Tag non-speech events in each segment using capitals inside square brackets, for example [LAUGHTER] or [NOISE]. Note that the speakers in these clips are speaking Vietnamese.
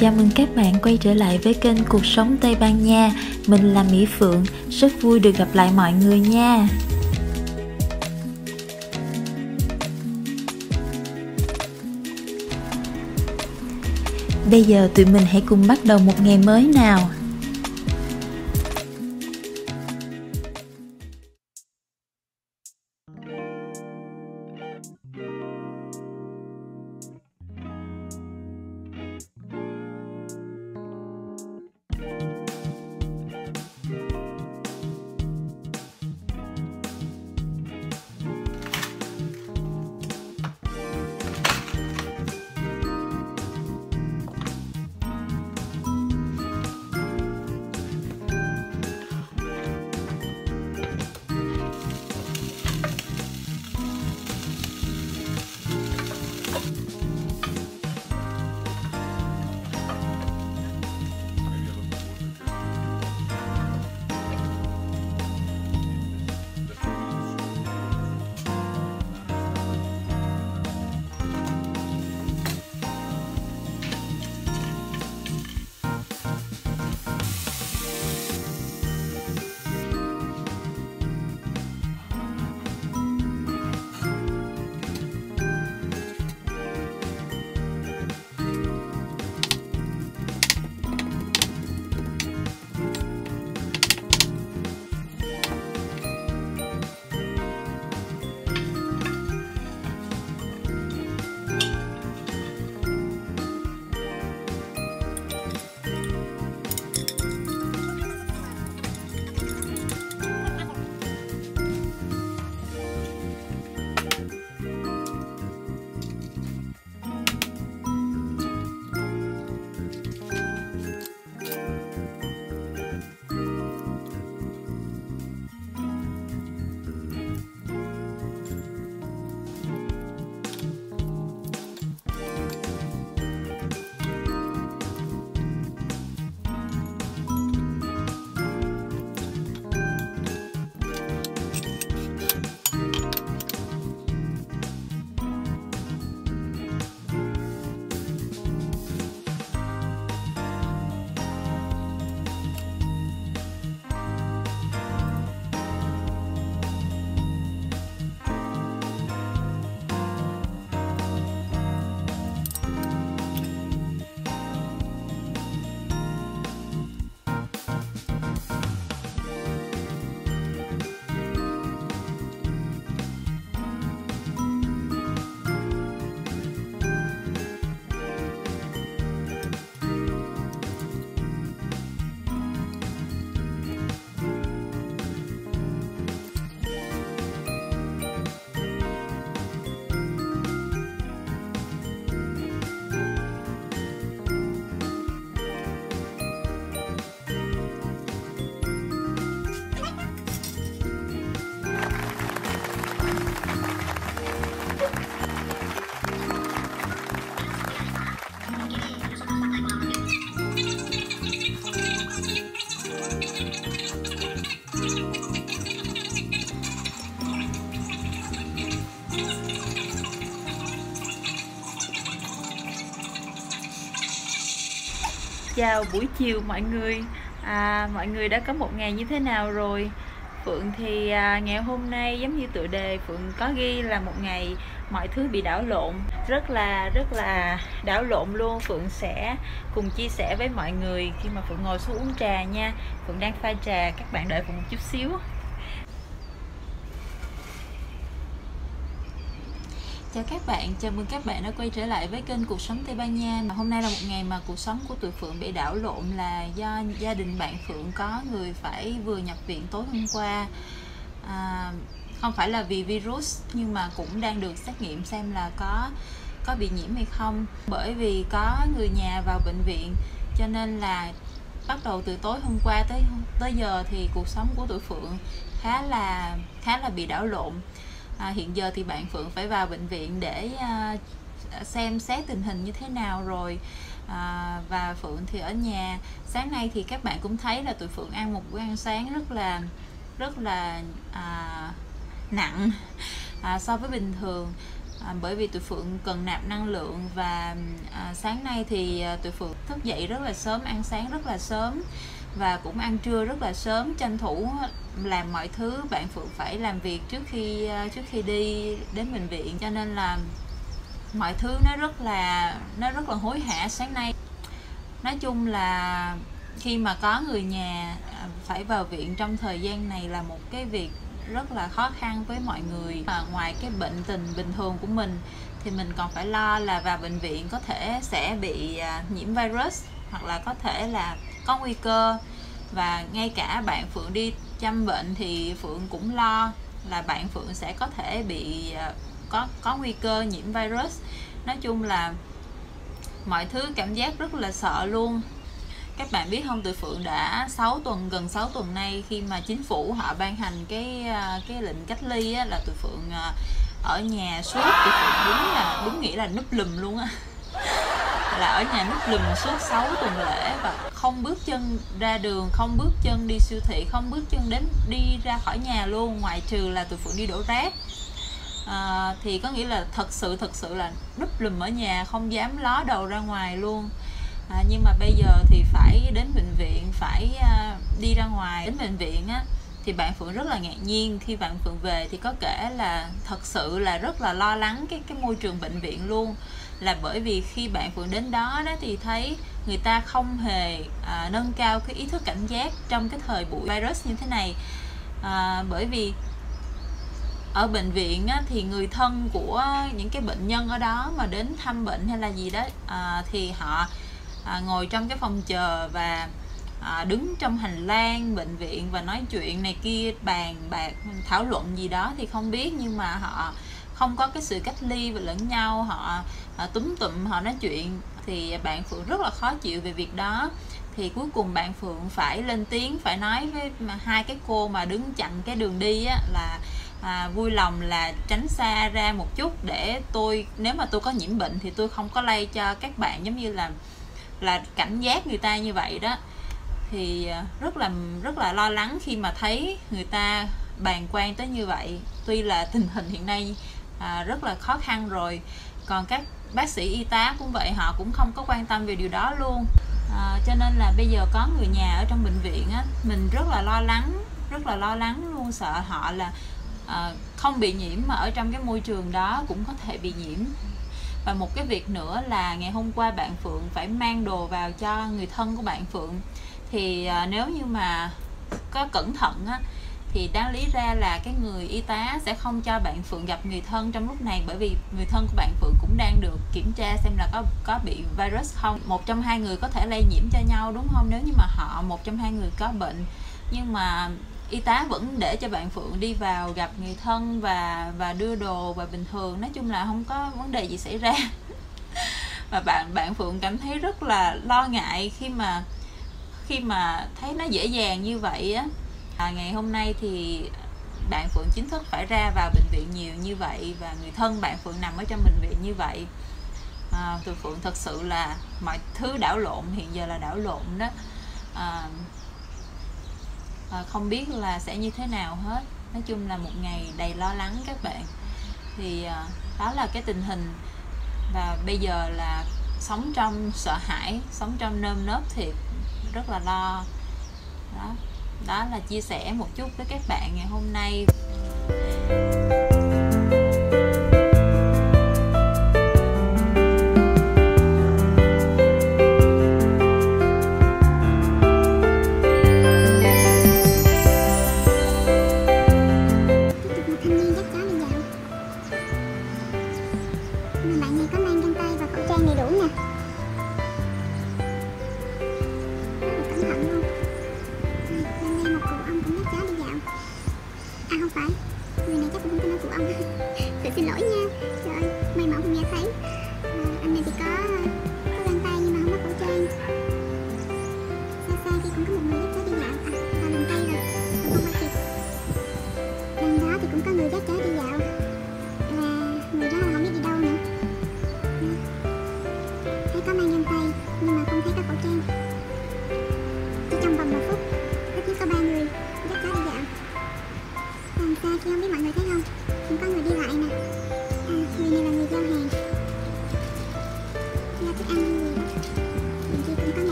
Chào mừng các bạn quay trở lại với kênh Cuộc sống Tây Ban Nha. Mình là Mỹ Phượng, rất vui được gặp lại mọi người nha. Bây giờ tụi mình hãy cùng bắt đầu một ngày mới nào. Chào buổi chiều mọi người. À, mọi người đã có một ngày như thế nào rồi? Phượng thì à, ngày hôm nay giống như tựa đề Phượng có ghi là một ngày mọi thứ bị đảo lộn. Rất là rất là đảo lộn luôn. Phượng sẽ cùng chia sẻ với mọi người khi mà Phượng ngồi xuống uống trà nha. Phượng đang pha trà các bạn đợi Phượng một chút xíu. Chào các bạn, chào mừng các bạn đã quay trở lại với kênh Cuộc sống Tây Ban Nha. Hôm nay là một ngày mà cuộc sống của tụi Phượng bị đảo lộn là do gia đình bạn Phượng có người phải vừa nhập viện tối hôm qua. À, Không phải là vì virus nhưng mà cũng đang được xét nghiệm xem là có có bị nhiễm hay không. Bởi vì có người nhà vào bệnh viện cho nên là bắt đầu từ tối hôm qua tới tới giờ thì cuộc sống của tụi Phượng khá là khá là bị đảo lộn à, hiện giờ thì bạn Phượng phải vào bệnh viện để à, xem xét tình hình như thế nào rồi. À, và Phượng thì ở nhà. Sáng nay thì các bạn cũng thấy là tụi Phượng ăn một bữa ăn sáng rất là rất là à, nặng à, so với bình thường. À, bởi vì tụi phượng cần nạp năng lượng và à, sáng nay thì à, tụi phượng thức dậy rất là sớm ăn sáng rất là sớm và cũng ăn trưa rất là sớm, tranh thủ làm mọi thứ. Bạn phượng phải làm việc trước khi ờ, trước khi đi đến bệnh viện. Cho nên là mọi thứ nó rất là, nó rất là hối hả sáng nay. Nói chung là khi mà có người nhà ờ, phải vào viện trong thời gian này là một cái việc rất là khó khăn với mọi người. Và ngoài cái bệnh tình bình thường của mình, thì mình còn phải lo là vào bệnh viện có thể sẽ bị ờ, nhiễm virus hoặc là có thể là có nguy cơ. Và ngay cả bạn phượng đi chăm bệnh thì phượng cũng lo là bạn phượng sẽ có thể bị à, có có nguy cơ nhiễm virus. Nói chung là mọi thứ cảm giác rất là sợ luôn. Các bạn biết không tụi phượng đã 6 tuần gần 6 tuần nay khi mà chính phủ họ ban hành cái à, cái lệnh cách ly á, là tụi phượng à, ở nhà suốt. Tụi phượng đúng là đúng nghĩa là núp lùm luôn á là ở nhà núp lùm suốt 6 tuần lễ và không bước chân ra đường không bước chân đi siêu thị không bước chân đến đi ra khỏi nhà luôn ngoại trừ là tụi phượng đi đổ rác. À, thì có nghĩa là thật sự thật sự là núp lùm ở nhà không dám ló đầu ra ngoài luôn. À, nhưng mà bây giờ thì phải đến bệnh viện phải à, đi ra ngoài. Đến bệnh viện á thì bạn phượng rất là ngạc nhiên. Khi bạn phượng về thì có kể là thật sự là rất là lo lắng cái cái môi trường bệnh viện luôn là bởi vì khi bạn vừa đến đó đó thì thấy người ta không hề à, nâng cao cái ý thức cảnh giác trong cái thời buổi virus như thế này. À, bởi vì ở bệnh viện á, thì người thân của những cái bệnh nhân ở đó mà đến thăm bệnh hay là gì đó à, thì họ à, ngồi trong cái phòng chờ và à, đứng trong hành lang bệnh viện và nói chuyện này kia bàn bạc thảo luận gì đó thì không biết nhưng mà họ không có cái sự cách ly và lẫn nhau họ, họ túm tụm họ nói chuyện thì bạn phượng rất là khó chịu về việc đó. Thì cuối cùng bạn phượng phải lên tiếng phải nói với hai cái cô mà đứng chặn cái đường đi á là à, vui lòng là tránh xa ra một chút để tôi nếu mà tôi có nhiễm bệnh thì tôi không có lây cho các bạn giống như là là cảnh giác người ta như vậy đó. Thì à, rất là rất là lo lắng khi mà thấy người ta bàn quan tới như vậy. Tuy là tình hình hiện nay à, rất là khó khăn rồi. Còn các bác sĩ y tá cũng vậy họ cũng không có quan tâm về điều đó luôn. À, cho nên là bây giờ có người nhà ở trong bệnh viện á mình rất là lo lắng rất là lo lắng luôn sợ họ là à, không bị nhiễm mà ở trong cái môi trường đó cũng có thể bị nhiễm. Và một cái việc nữa là ngày hôm qua bạn phượng phải mang đồ vào cho người thân của bạn phượng. Thì à, nếu như mà có cẩn thận á thì đáng lý ra là cái người y tá sẽ không cho bạn Phượng gặp người thân trong lúc này, bởi vì người thân của bạn Phượng cũng đang được kiểm tra xem là có có bị virus không. Một trong hai người có thể lây nhiễm cho nhau, đúng không? Nếu như mà họ, một trong hai người có bệnh. Nhưng mà y tá vẫn để cho bạn Phượng đi vào gặp người thân và và đưa đồ và bình thường. Nói chung là không có vấn đề gì xảy ra. [LAUGHS] Và bạn bạn Phượng cảm thấy rất là lo ngại khi mà khi mà thấy nó dễ dàng như vậy á à, ngày hôm nay thì bạn Phượng chính thức phải ra vào bệnh viện nhiều như vậy và người thân bạn Phượng nằm ở trong bệnh viện như vậy. À, tụi Phượng thật sự là mọi thứ đảo lộn hiện giờ là đảo lộn đó. À, à, không biết là sẽ như thế nào hết. Nói chung là một ngày đầy lo lắng các bạn. Thì à, đó là cái tình hình. Và bây giờ là sống trong sợ hãi sống trong nơm nớp thiệt rất là lo. Đó đó là chia sẻ một chút với các bạn ngày hôm nay. Bạn này có mang găng tay và khẩu trang đầy đủ nè.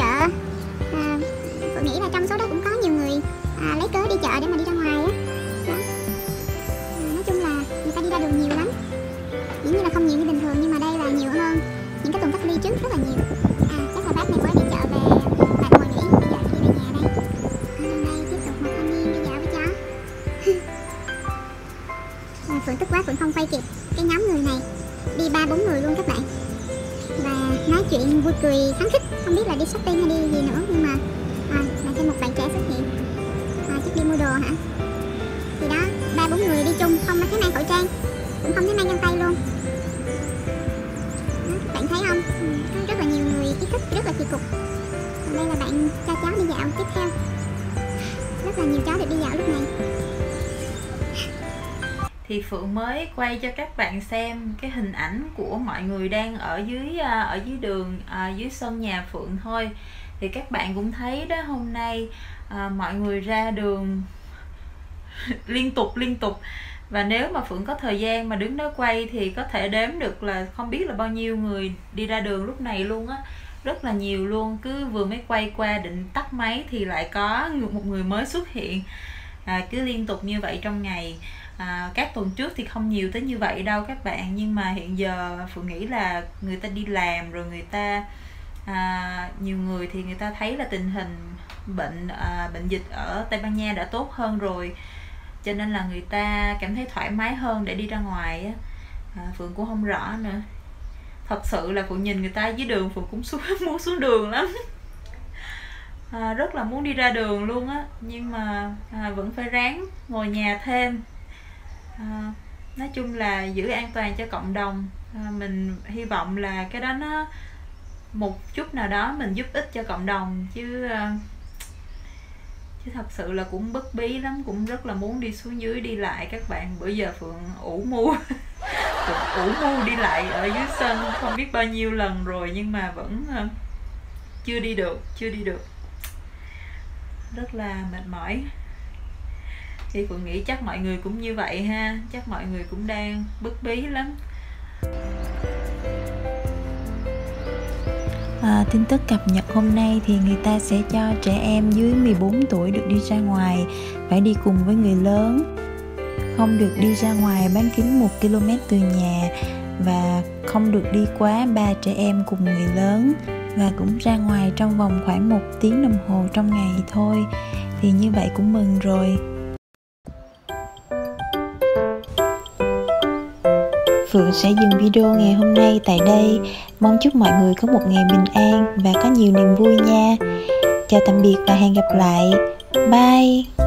Chợ. À, Phượng nghĩ là trong số đó cũng có nhiều người à, lấy cớ đi chợ để mà đi ra ngoài á. Đó. À, nói chung là người ta đi ra đường nhiều lắm. Dĩ nhiên là không nhiều như bình thường nhưng mà đây là nhiều hơn những cái tuần cách ly trước rất là nhiều. À chắc là bác này mới đi chợ về bạn ngồi nghỉ bây giờ đi về nhà đây. Hôm nay tiếp tục một thanh niên đi dạo với chó. [LAUGHS] À, phượng tức quá phượng không quay kịp. Cái nhóm người này đi ba bốn người luôn các bạn nói chuyện vui cười phấn khích. Không biết là đi shopping hay đi gì nữa nhưng mà à, là thêm một bạn trẻ xuất hiện. À, chắc đi mua đồ hả? Thì đó ba bốn người đi chung không thấy mang khẩu trang cũng không thấy mang găng tay luôn. Đó, các bạn thấy không? Ừ, có rất là nhiều người ý thức rất là kỳ cục. Còn đây là bạn cho cháu đi dạo tiếp theo. Rất là nhiều cháu được đi dạo lúc này thì phượng mới quay cho các bạn xem cái hình ảnh của mọi người đang ở dưới à, ở dưới đường à, dưới sân nhà phượng thôi. Thì các bạn cũng thấy đó hôm nay à, mọi người ra đường [LAUGHS] liên tục liên tục. Và nếu mà phượng có thời gian mà đứng đó quay thì có thể đếm được là không biết là bao nhiêu người đi ra đường lúc này luôn á. Rất là nhiều luôn cứ vừa mới quay qua định tắt máy thì lại có một người mới xuất hiện. À, cứ liên tục như vậy trong ngày à, các tuần trước thì không nhiều tới như vậy đâu các bạn nhưng mà hiện giờ phượng nghĩ là người ta đi làm rồi người ta à, nhiều người thì người ta thấy là tình hình bệnh à, bệnh dịch ở tây ban nha đã tốt hơn rồi cho nên là người ta cảm thấy thoải mái hơn để đi ra ngoài á. À, phượng cũng không rõ nữa. Thật sự là phượng nhìn người ta dưới đường phượng cũng xuống [LAUGHS] muốn xuống đường lắm. À, rất là muốn đi ra đường luôn á nhưng mà à, vẫn phải ráng ngồi nhà thêm à, nói chung là giữ an toàn cho cộng đồng. À, mình hy vọng là cái đó nó một chút nào đó mình giúp ích cho cộng đồng. Chứ à, chứ thật sự là cũng bất bí lắm cũng rất là muốn đi xuống dưới đi lại các bạn. Bữa giờ phượng ủ mưu [LAUGHS] phượng ủ mưu đi lại ở dưới sân không biết bao nhiêu lần rồi nhưng mà vẫn à, chưa đi được chưa đi được. Rất là mệt mỏi thì phượng nghĩ chắc mọi người cũng như vậy ha. Chắc mọi người cũng đang bức bí lắm. À, tin tức cập nhật hôm nay thì người ta sẽ cho trẻ em dưới 14 tuổi được đi ra ngoài phải đi cùng với người lớn. Không được đi ra ngoài bán kính 1 km từ nhà và không được đi quá ba trẻ em cùng người lớn và cũng ra ngoài trong vòng khoảng một tiếng đồng hồ trong ngày thôi. Thì như vậy cũng mừng rồi. Phượng sẽ dừng video ngày hôm nay tại đây. Mong chúc mọi người có một ngày bình an và có nhiều niềm vui nha. Chào tạm biệt và hẹn gặp lại. Bye!